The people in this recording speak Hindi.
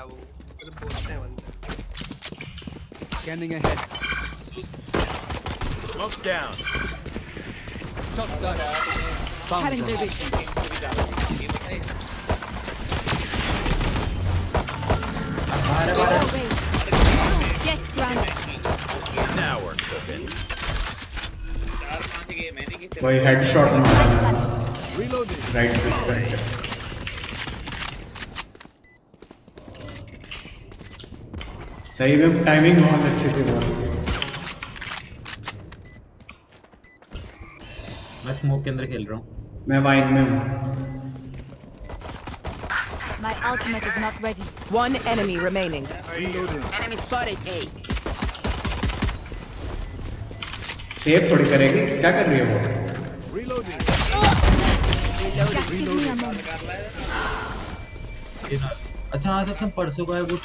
ആവും ഒരു പോസ്റ്റേ വന്ന് scanning ahead smokes down shot down heading the vision Get grounded. Now we're cooking. Boy, headshot. Reloading. Right, right. सही में टाइमिंग बहुत अच्छी थी बहुत मैं स्मोक के अंदर खेल रहा हूँ मैं वाइन में हूँ My ultimate is not ready. One enemy remaining. Reloading. Enemy spotted A. Save थोड़ी करेगी क्या कर रही है वो Reloading. A moment. अच्छा हाँ सच में परसों का है वो